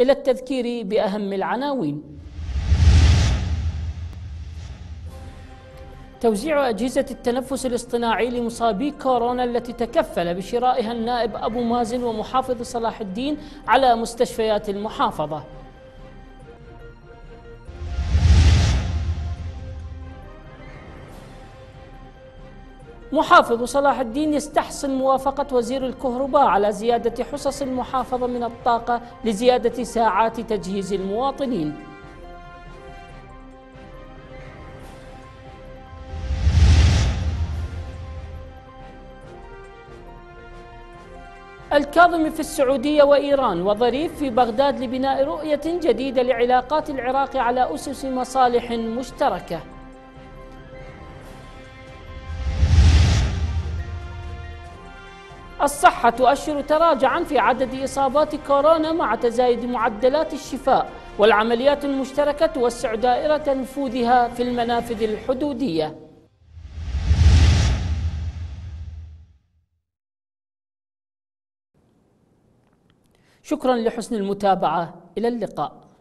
إلى التذكير بأهم العناوين. توزيع أجهزة التنفس الاصطناعي لمصابي كورونا التي تكفل بشرائها النائب أبو مازن ومحافظ صلاح الدين على مستشفيات المحافظة. محافظ صلاح الدين يستحسن موافقة وزير الكهرباء على زيادة حصص المحافظة من الطاقة لزيادة ساعات تجهيز المواطنين. الكاظمي في السعودية وإيران وظريف في بغداد لبناء رؤية جديدة لعلاقات العراق على أسس مصالح مشتركة. الصحة تؤشر تراجعا في عدد إصابات كورونا مع تزايد معدلات الشفاء والعمليات المشتركة توسع دائرة نفوذها في المنافذ الحدودية. شكرا لحسن المتابعة. إلى اللقاء.